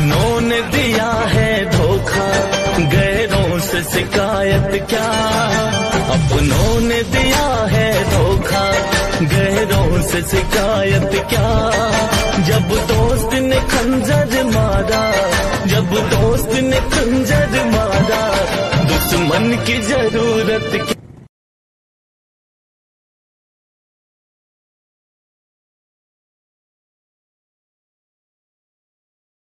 उन्होंने दिया है धोखा। गैरों से शिकायत क्या? अपनों ने दिया है धोखा। गैरों से शिकायत क्या? जब दोस्त ने खंजर मारा, जब दोस्त ने खंजर मारा, दुश्मन की ज़रूरत क्या?